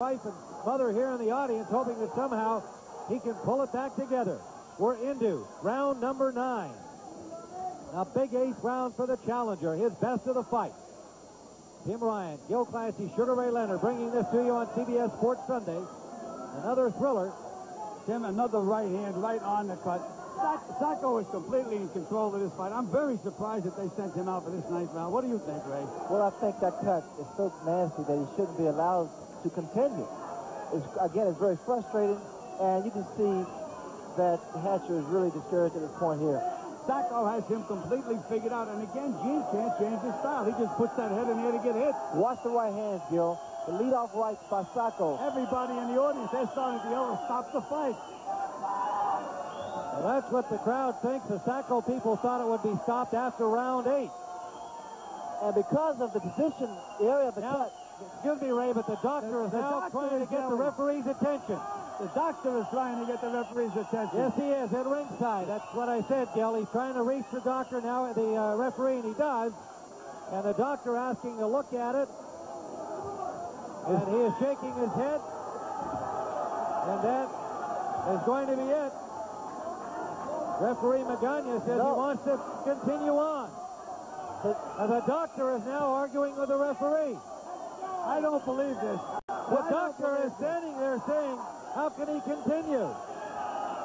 wife and mother here in the audience, hoping that somehow he can pull it back together. We're into round number nine. A big eighth round for the challenger, his best of the fight. Tim Ryan, Gil Clancy, Sugar Ray Leonard bringing this to you on CBS Sports Sunday. Another thriller. Tim, another right hand right on the cut. Sacco is completely in control of this fight. I'm very surprised that they sent him out for this ninth round. What do you think, Ray? Well, I think that cut is so nasty that he shouldn't be allowed to continue. It's, again, it's very frustrating, and you can see that Hatcher is really discouraged at this point here. Sacco has him completely figured out, and again, Gene can't change his style. He just puts that head in here to get hit. Watch the right hands, Gil. The leadoff right by Sacco. Everybody in the audience, they're starting to yell, stop the fight. Well, that's what the crowd thinks. The Sacco people thought it would be stopped after round eight. And because of the position, the area of the now, cut. Excuse me, Ray, but the doctor the, is now doctor trying is to get the referee's attention. The doctor is trying to get the referee's attention. Yes, he is, at ringside. That's what I said, Gil. He's trying to reach the doctor now, the uh, referee, and he does. And the doctor asking to look at it. And he is shaking his head. And that is going to be it. Referee Magana says no. he wants to continue on. And the doctor is now arguing with the referee. I don't believe this. The doctor is standing there saying, how can he continue?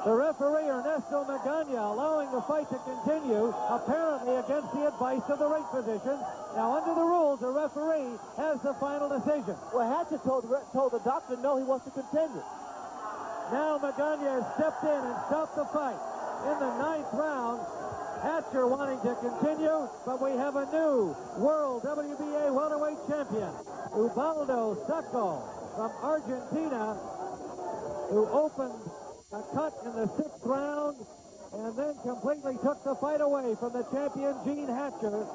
The referee, Ernesto Magana, allowing the fight to continue, apparently against the advice of the ring physician. Now, under the rules, the referee has the final decision. Well, Hatcher told, told the doctor no, he wants to continue. Now Magana has stepped in and stopped the fight in the ninth round. Hatcher wanting to continue, but we have a new world WBA welterweight champion, Ubaldo Sacco from Argentina, who opened a cut in the sixth round and then completely took the fight away from the champion Gene Hatcher,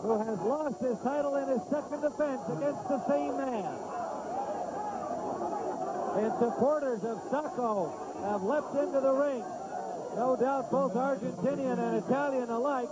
who has lost his title in his second defense against the same man. And supporters of Sacco have leapt into the ring. Doubt both Argentinian and Italian alike